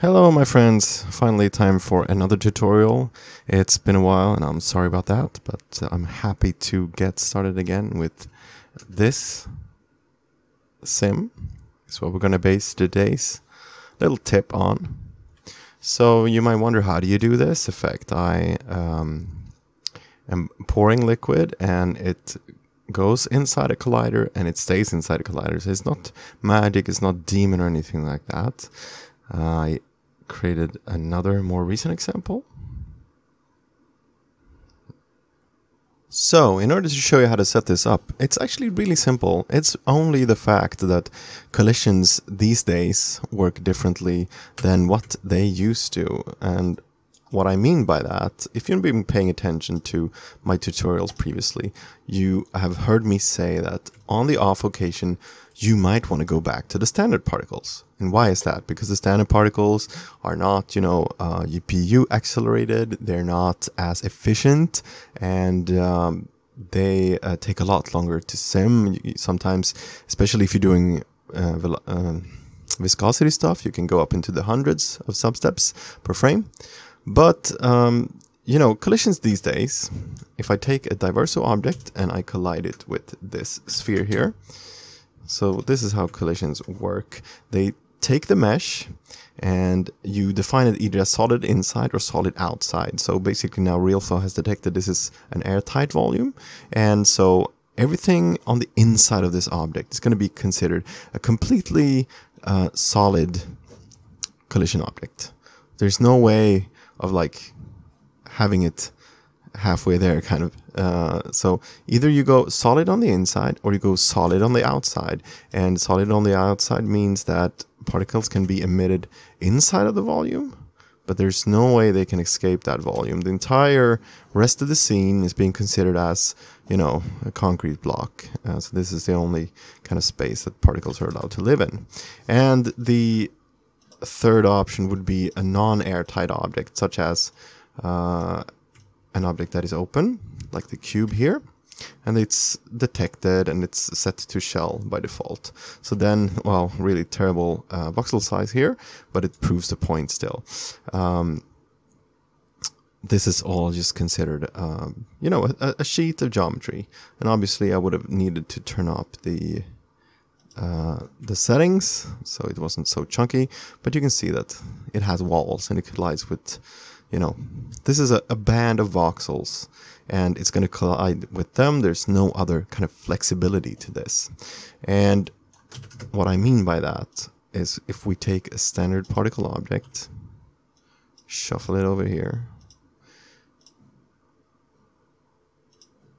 Hello my friends, finally time for another tutorial. It's been a while and I'm sorry about that, but I'm happy to get started again with this sim. It's what we're going to base today's little tip on. So you might wonder how do you do this effect? I um, am pouring liquid and it goes inside a collider and it stays inside a collider. So it's not magic, it's not daemon or anything like that. I created another more recent example. So, in order to show you how to set this up, it's actually really simple. It's only the fact that collisions these days work differently than what they used to. And what I mean by that, if you've been paying attention to my tutorials previously, you have heard me say that on the off occasion, you might want to go back to the standard particles. And why is that? Because the standard particles are not, you know, uh, GPU accelerated, they're not as efficient, and um, they uh, take a lot longer to sim. Sometimes, especially if you're doing uh, um, viscosity stuff, you can go up into the hundreds of substeps per frame. But, um, you know, collisions these days, if I take a Dyverso object and I collide it with this sphere here, so this is how collisions work. They take the mesh and you define it either as solid inside or solid outside. So basically now RealFlow has detected this is an airtight volume. And so everything on the inside of this object is going to be considered a completely uh, solid collision object. There's no way of like having it halfway there kind of uh, so either you go solid on the inside or you go solid on the outside and solid on the outside means that particles can be emitted inside of the volume but there's no way they can escape that volume. The entire rest of the scene is being considered as you know a concrete block uh, so this is the only kind of space that particles are allowed to live in. And the third option would be a non-airtight object, such as uh, an object that is open, like the cube here, and it's detected and it's set to shell by default. So then, well, really terrible uh, voxel size here, but it proves the point still. Um, this is all just considered, um, you know, a, a, sheet of geometry. And obviously I would have needed to turn up the uh, the settings so it wasn't so chunky but you can see that it has walls and it collides with you know this is a, a band of voxels and it's going to collide with them. There's no other kind of flexibility to this. And what I mean by that is if we take a standard particle object shuffle it over here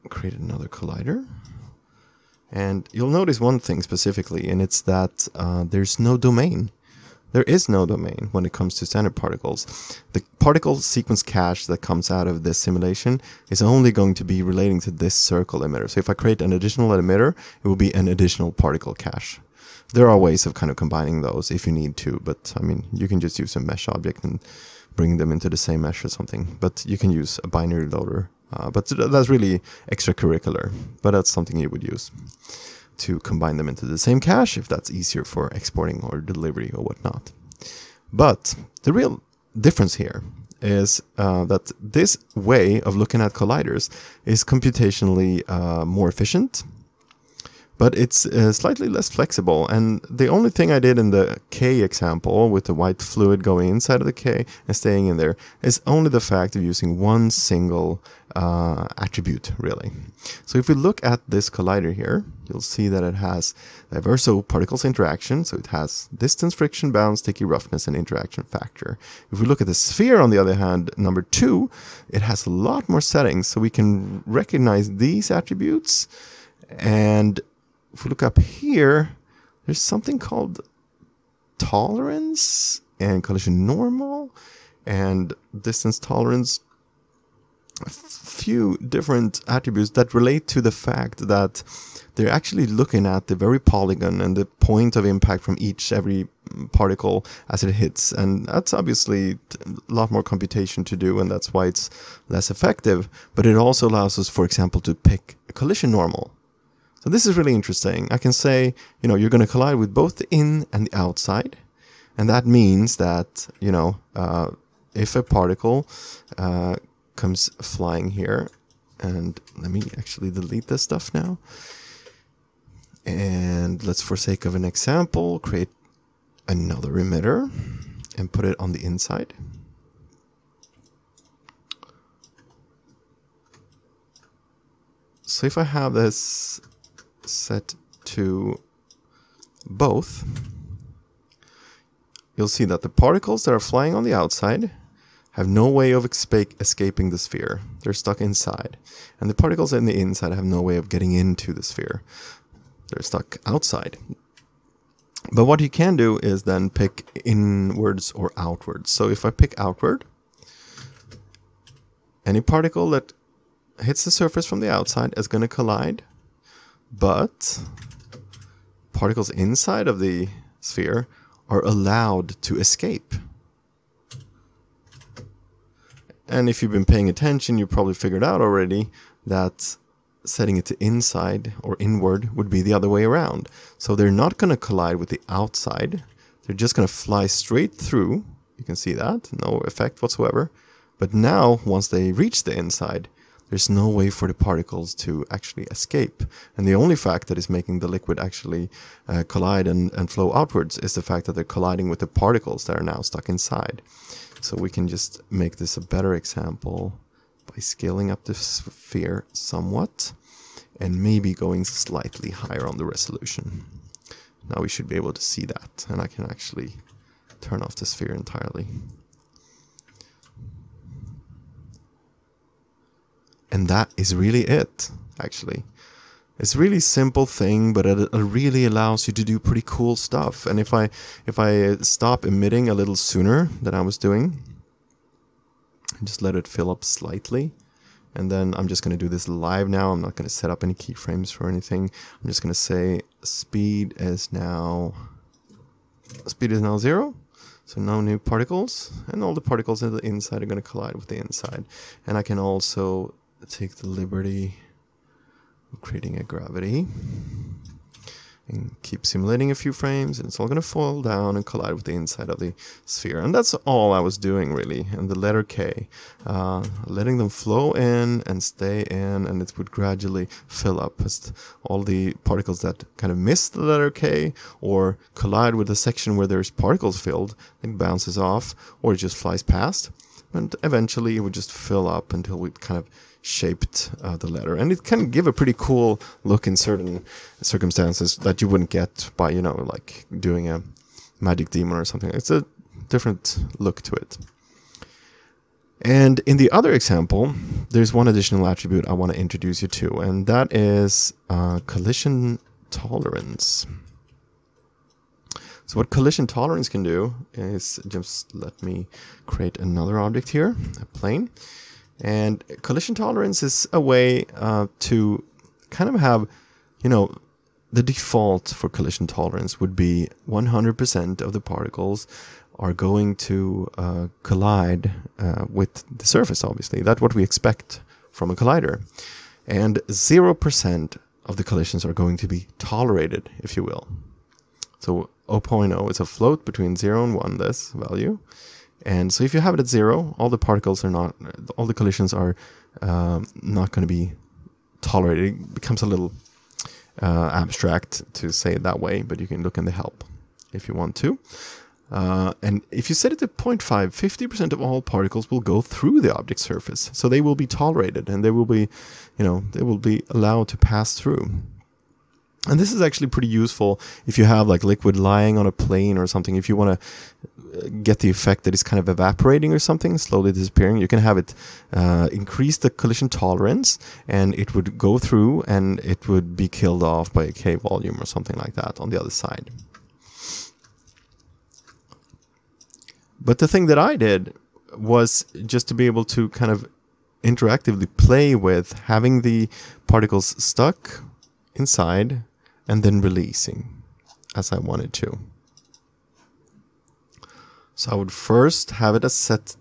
create another collider and you'll notice one thing specifically, and it's that uh, there's no domain. There is no domain when it comes to standard particles. The particle sequence cache that comes out of this simulation is only going to be relating to this circle emitter. So if I create an additional emitter, it will be an additional particle cache. There are ways of kind of combining those if you need to, but I mean, you can just use a mesh object and bring them into the same mesh or something. But you can use a binary loader uh, but that's really extracurricular, but that's something you would use to combine them into the same cache if that's easier for exporting or delivery or whatnot. But the real difference here is uh, that this way of looking at colliders is computationally uh, more efficient but it's uh, slightly less flexible. And the only thing I did in the K example with the white fluid going inside of the K and staying in there is only the fact of using one single uh, attribute, really. So if we look at this collider here, you'll see that it has Dyverso particles interaction. So it has distance, friction, bound, sticky roughness, and interaction factor. If we look at the sphere, on the other hand, number two, it has a lot more settings. So we can recognize these attributes and if we look up here, there's something called tolerance and collision normal and distance tolerance. A few different attributes that relate to the fact that they're actually looking at the very polygon and the point of impact from each every particle as it hits. And that's obviously a lot more computation to do, and that's why it's less effective. But it also allows us, for example, to pick a collision normal so this is really interesting. I can say, you know, you're going to collide with both the in and the outside. And that means that, you know, uh, if a particle uh, comes flying here, and let me actually delete this stuff now. And let's, for sake of an example, create another emitter and put it on the inside. So if I have this set to both, you'll see that the particles that are flying on the outside have no way of escaping the sphere. They're stuck inside. And the particles in the inside have no way of getting into the sphere. They're stuck outside. But what you can do is then pick inwards or outwards. So if I pick outward, any particle that hits the surface from the outside is going to collide, but particles inside of the sphere are allowed to escape. And if you've been paying attention, you probably figured out already that setting it to inside or inward would be the other way around. So they're not going to collide with the outside. They're just going to fly straight through. You can see that, no effect whatsoever. But now, once they reach the inside, there's no way for the particles to actually escape. And the only fact that is making the liquid actually uh, collide and, and flow outwards is the fact that they're colliding with the particles that are now stuck inside. So we can just make this a better example by scaling up the sphere somewhat and maybe going slightly higher on the resolution. Now we should be able to see that and I can actually turn off the sphere entirely. And that is really it, actually. It's really simple thing, but it, it, really allows you to do pretty cool stuff. And if I if I stop emitting a little sooner than I was doing, just let it fill up slightly, and then I'm just going to do this live now. I'm not going to set up any keyframes for anything. I'm just going to say speed is now speed is now zero. So no new particles, and all the particles in the inside are going to collide with the inside. And I can also take the liberty of creating a gravity and keep simulating a few frames and it's all going to fall down and collide with the inside of the sphere. And that's all I was doing really and the letter K uh, letting them flow in and stay in and it would gradually fill up. All the particles that kind of miss the letter K or collide with the section where there's particles filled it bounces off or it just flies past and eventually it would just fill up until we kind of shaped uh, the letter, and it can give a pretty cool look in certain circumstances that you wouldn't get by you know like doing a magic daemon or something. It's a different look to it. And in the other example, there's one additional attribute I want to introduce you to, and that is uh, collision tolerance. So what collision tolerance can do is just let me create another object here, a plane. And collision tolerance is a way uh, to kind of have, you know, the default for collision tolerance would be 100% of the particles are going to uh, collide uh, with the surface, obviously. That's what we expect from a collider. And 0% of the collisions are going to be tolerated, if you will. So 0.0 is a float between 0 and 1, this value. And so if you have it at zero, all the particles are not, all the collisions are um, not going to be tolerated. It becomes a little uh, abstract to say it that way, but you can look in the help if you want to. Uh, and if you set it to 0.5, 50% of all particles will go through the object surface. So they will be tolerated and they will be, you know, they will be allowed to pass through. And this is actually pretty useful if you have like liquid lying on a plane or something. If you want to uh, get the effect that it's kind of evaporating or something, slowly disappearing, you can have it uh, increase the collision tolerance and it would go through and it would be killed off by a K volume or something like that on the other side. But the thing that I did was just to be able to kind of interactively play with having the particles stuck inside and then releasing as I wanted to. So I would first have it as set.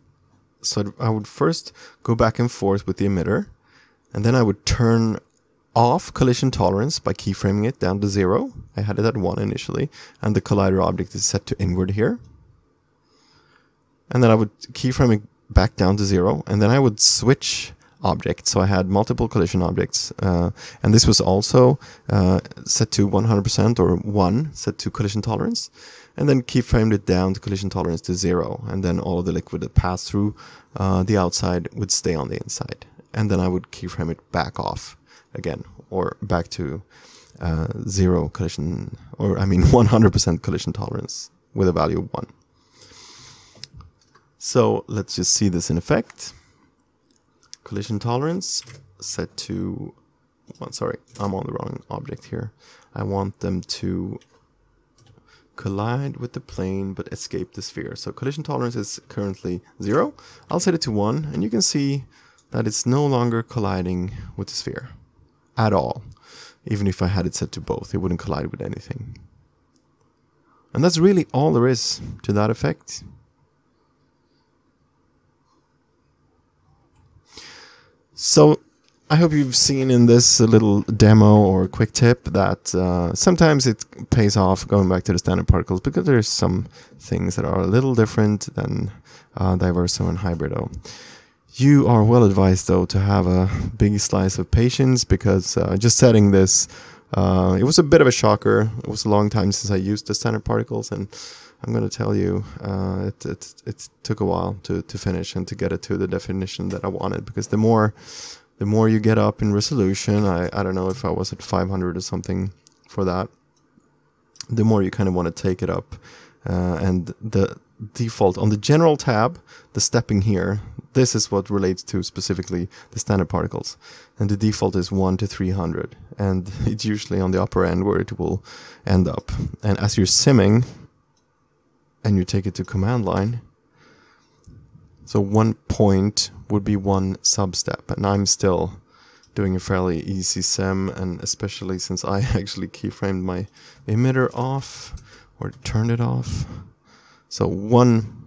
So I would first go back and forth with the emitter, and then I would turn off collision tolerance by keyframing it down to zero. I had it at one initially, and the collider object is set to inward here. and then I would keyframe it back down to zero, and then I would switch objects. So I had multiple collision objects, uh, and this was also uh, set to 100% or 1, set to collision tolerance, and then keyframed it down to collision tolerance to 0, and then all of the liquid that passed through uh, the outside would stay on the inside. And then I would keyframe it back off again, or back to uh, 0 collision, or I mean 100% collision tolerance with a value of 1. So let's just see this in effect collision tolerance set to well, sorry I'm on the wrong object here. I want them to collide with the plane but escape the sphere. So collision tolerance is currently zero. I'll set it to one and you can see that it's no longer colliding with the sphere at all. Even if I had it set to both it wouldn't collide with anything. And that's really all there is to that effect So I hope you've seen in this little demo or quick tip that uh, sometimes it pays off going back to the standard particles because there's some things that are a little different than uh, Dyverso and Hybrido. You are well advised though to have a big slice of patience because uh, just setting this, uh, it was a bit of a shocker. It was a long time since I used the standard particles and I'm going to tell you, uh, it, it, it took a while to, to finish and to get it to the definition that I wanted because the more the more you get up in resolution, I, I don't know if I was at 500 or something for that, the more you kind of want to take it up. Uh, and the default on the general tab, the stepping here, this is what relates to specifically the standard particles. And the default is 1 to 300. And it's usually on the upper end where it will end up. And as you're simming, and you take it to command line. So one point would be one substep, and I'm still doing a fairly easy sim, and especially since I actually keyframed my emitter off or turned it off. So one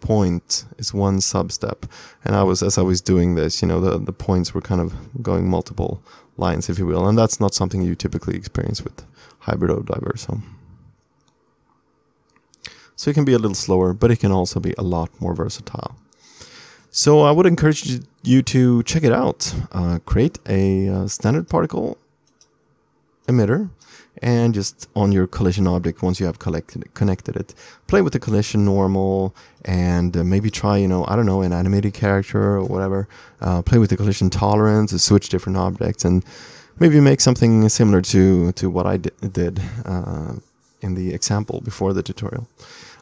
point is one substep, and I was as I was doing this, you know, the the points were kind of going multiple lines, if you will, and that's not something you typically experience with Hybrido Dyverso. So it can be a little slower, but it can also be a lot more versatile. So I would encourage you to check it out. Uh, create a uh, standard particle emitter and just on your collision object once you have collected connected it play with the collision normal and uh, maybe try you know i don't know an animated character or whatever uh, play with the collision tolerance switch different objects and maybe make something similar to to what i did uh, in the example before the tutorial.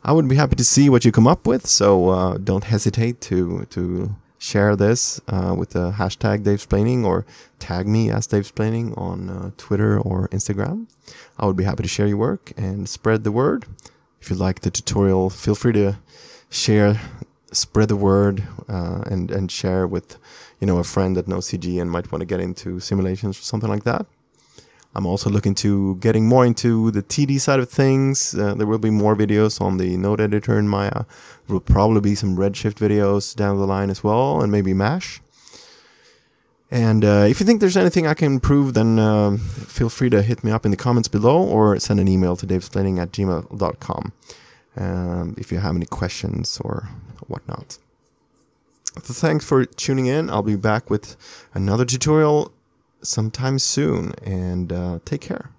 I would be happy to see what you come up with, so uh, don't hesitate to to share this uh, with the hashtag Davesplaining or tag me as Davesplaining on uh, Twitter or Instagram. I would be happy to share your work and spread the word. If you like the tutorial, feel free to share, spread the word, uh, and and share with you know a friend that knows CG and might want to get into simulations or something like that. I'm also looking to getting more into the TD side of things. Uh, there will be more videos on the node editor in Maya. There will probably be some Redshift videos down the line as well, and maybe MASH. And uh, if you think there's anything I can improve, then uh, feel free to hit me up in the comments below or send an email to davesplaining at gmail.com um, if you have any questions or whatnot. So thanks for tuning in. I'll be back with another tutorial sometime soon and uh, take care.